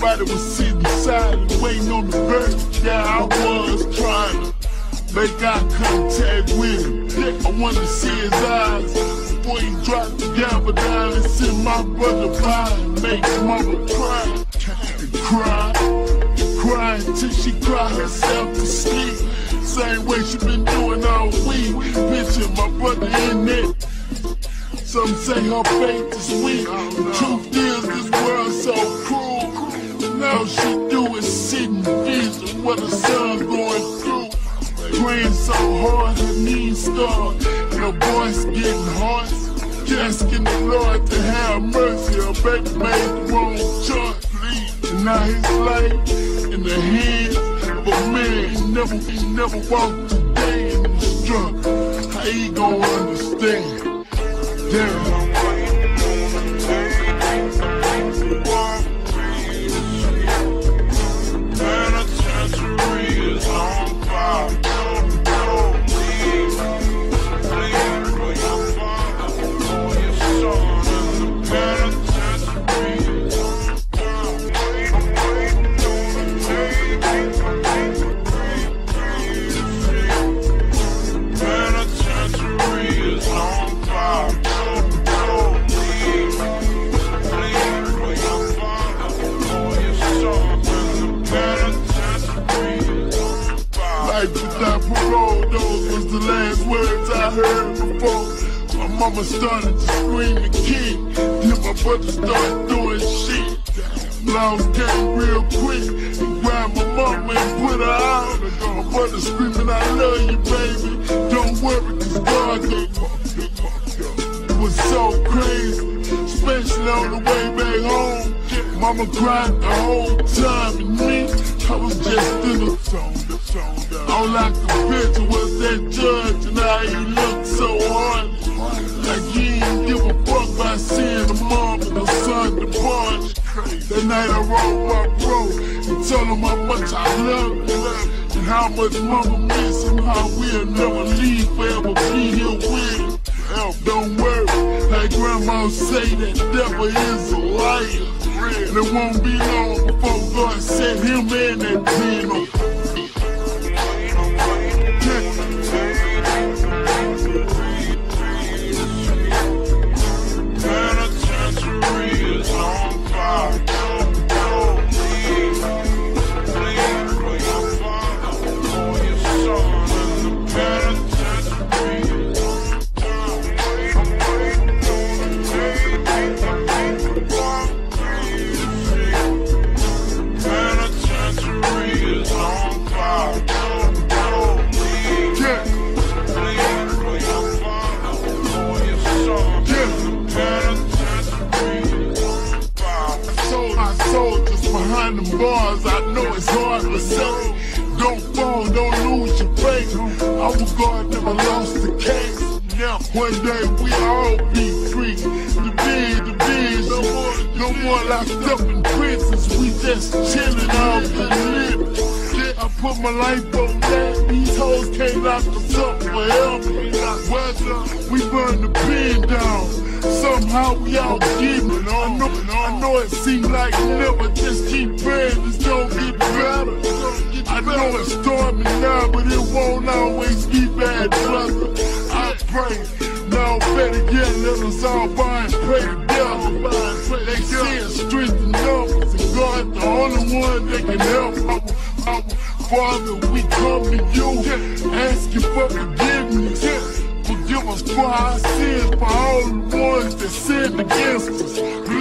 Everybody was sitting silent, waiting on the bird. Yeah, I was trying to make eye contact with him. I wanted to see his eyes before he dropped the gavel down and sent my brother by and make mama cry. And cry, and cry until she cried herself to sleep. Same way she been doing all week. Picture my brother in there. Some say her faith is weak. The truth is, this and her voice getting hoarse. Asking the Lord to have mercy, her baby made the wrong choice. Please. And now his life in the hands of a man he never, he never walked a day in the struggle. How he gonna understand? Damn. The last words I heard before. My mama started to scream and kick. Then my brother started doing shit. Loud came real quick and grabbed my mama and put her out. My brother screaming, I love you, baby. Don't worry, cause God It was so crazy, especially on the way back home. Mama cried the whole time, and me, I was just in the zone. All I could picture was that judge and how he looked so hard. Like he didn't give a fuck about seeing the mom and the son depart. That night I wrote my bro and told him how much I love him. And how much mama miss him, how we'll never leave forever, be here with him. Don't worry, like grandma say, that devil is a liar. And it won't be long before God set him in that pen Don't fall, don't lose your faith. Our God never lost the case. Now, one day we all be free. The big, the big, no more, no more locked up in prisons. We just chilling off the lip. I put my life on that. These hoes can't lock us up forever. Whether we burn the pen down. Somehow we all getting. I know, I know it seems like never. Just keep praying, it's gonna get better. I know it's stormy now, but it won't always be bad, brother. I pray. Now better yet, let us all bind and pray together. They say it's strength in numbers, and God the only one that can help. Our Father, we come to you, asking for forgiveness. Us for our sins, for all the ones that sinned against us.